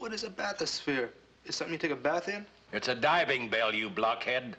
What is a bathysphere? Is something you take a bath in? It's a diving bell, you blockhead.